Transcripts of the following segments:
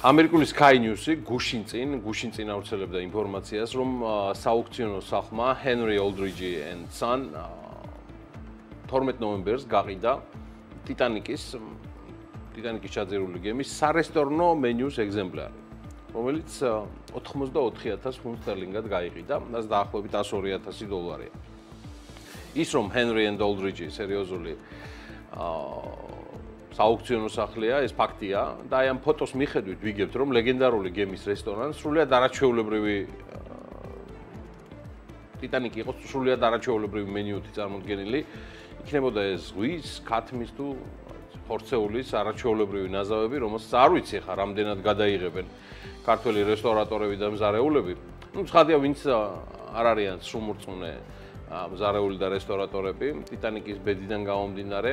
ამერიკული Sky News-ი გუშინ წინ, გუშინ წინ ავრცელებდა ინფორმაციას, რომ სააუქციონო სახლმა Henry Aldridge and Son 12 ნოემბერს გაყიდა Titanic-ის Titanic-ის ჩაძირული გემის სარესტორნო მენიუს ეგზემპლარი, რომელიც 84000 ფუნტ სტერლინგად გაიყიდა, და დაახლოებით 102000 დოლარია. ის რომ Henry and Aldridge სერიოზული აა სააუქციონო სახლია, ეს ფაქტია და აი ამ ფოტოს მიხედვით ვიგებთ, რომ ლეგენდარული გემის რესტორანი სრულიად არაჩვეულებრივი ტიტანიკი იყო სრულიად არაჩვეულებრივი მენიუთი წარმოდგენილი. იქნებოდა ეს ზღვის, ქათმის თუ ხორცეულის არაჩვეულებრივი ნაზავები, რომელსაც არ ვიცი ხა რამდენად გადაიღებენ ქართველი რესტორატორები და მზარეულები. ну, ცხადია, ვინც არ არიან სრუმურწმუნე მზარეული და რესტორატორები, ტიტანიკის ბედიდან გამომდინარე,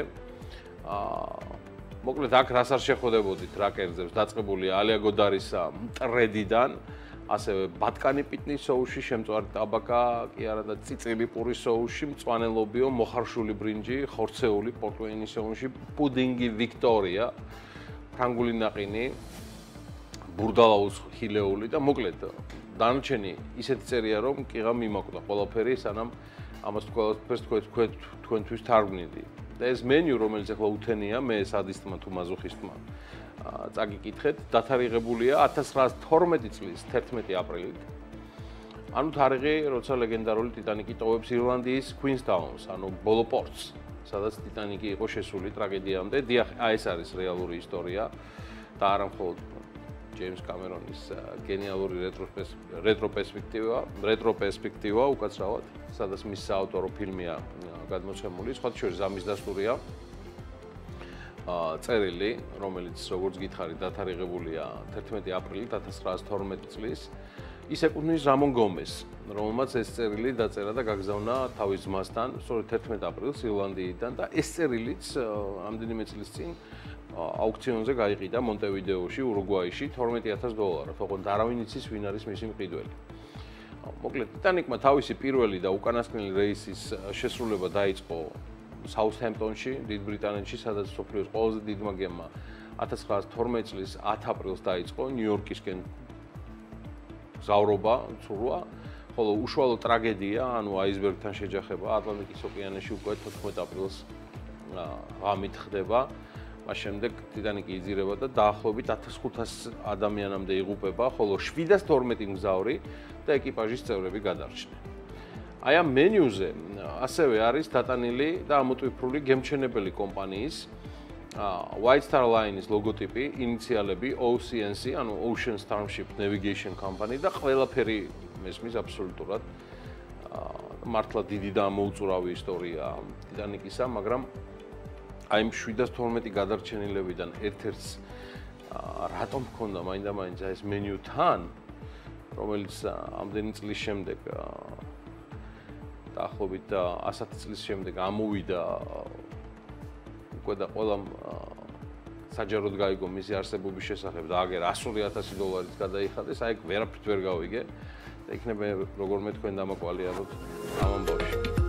აა მოკლედ აქ რას არ შეხვდებოდით რაკერზებს დაწყებული ალია გოდარისა მტრედიდან ასევე ბატკანი პიტნის სოუსში შემწვარი ტაბაკა, კი არა და ციწილი პურის სოუსში მწვანელობიო მოხარშული ბრინჯი, ხორცეული პორტვეინის სოუსში პუდინგი ვიქტორია, ფრანგული ნაყინი, ბურდალაუს ხილეული და მოკლედ დანარჩენი ისეთი წერია რომ კიღამ მიმაკვდა ყველაფერი, სანამ ამას თქვენ თქვენ თქვენთვის თარგმნიდი. და ეს მენიუ რომელიც ახლა უთენია მე სადისტმა თუ მაზოხისტმა წაგიკითხეთ დათარიღებულია 1912 წლის 11 აპრილით. ანუ თარიღი როცა ლეგენდარული ტიტანიკი ტოვებს ირლანდიის კუინსტაუნს ანუ ბოლო პორტს. სადაც ტიტანიკი იყო შესული ტრაგედიამდე. დიახ აი ეს არის რეალური ისტორია და არა მხოლოდ ჯეიმს კამერონის გენიალური რეტროპერსპექტივა რეტროპერსპექტივა უკაცრავად სადაც მის საავტორო ფილმია გადმოცემული, სხვა შორის ამის დასტურია წერილი, რომელიც როგორც გითხარი, დათარიღებულია 11 აპრილით 1912 წლის. ის ეკუთვნის რამონ გომეს, რომელმაც ეს წერილი დაწერა და გაგზავნა თავის ძმასთან, სწორედ 11 აპრილს ირლანდიიდან და ეს წერილიც ამდენიმე წლის წინ აუქციონზე გაიყიდა მონტევიდეოში, ურუგვაიში 12000 დოლარად. ოღონდ არავინ იცის ვინ არის მისი მყიდველი. მოკლედ ტიტანიკმა თავისი პირველი და უკანასკნელი რეისის შესრულება დაიწყო საუთჰემპტონში, დიდ ბრიტანეთში, სადაც სოფლიოს ყველაზე დიდმა გემმა 1912 წლის 10 აპრილს დაიწყო ნიუ-იორკისკენ გზავრობა, ცურვა, ხოლო უშუალო ტრაგედია, ანუ აისბერგთან შეჯახება ატლანტიკის ოკეანეში უკვე 14 აპრილს ღამით ხდება. მას შემდეგ ტიტანიკი იძირება და დაახლოებით 1500 ადამიანამდე იღუპება, ხოლო 712 მგზავრი და ეკიპაჟის წევრები გადარჩნენ. აი ამ მენიუზე ასევე არის დატანილი და ამოტვიფრული გემჩენებელი კომპანიის White Star Line-ის ლოგოტიპი, ინიციალები OCNC, ანუ Ocean Starship Navigation Company და ყველაფერი მესმის აბსოლუტურად მართლა დიდი და მოუწურავი ისტორია ტიტანიკისა, მაგრამ აი ამ 712 გადარჩენილებიდან ერთ-ერთს რატომ ჰქონდა მაინდა-მაინც ეს მენიუ თან რომელიც ამდენი წლის შემდეგ დაახლოებით 100 წლის შემდეგ ამოვიდა უკვე და ყველა საჯაროდ გაიგო მისი არსებობის შესახებ და აგერ 100000 დოლარით გადაიხადეს, აი ვერაფრით ვერ გავიგე და იქნება როგორმე თქვენ დამაკვალიაროთ ამ ამბავში.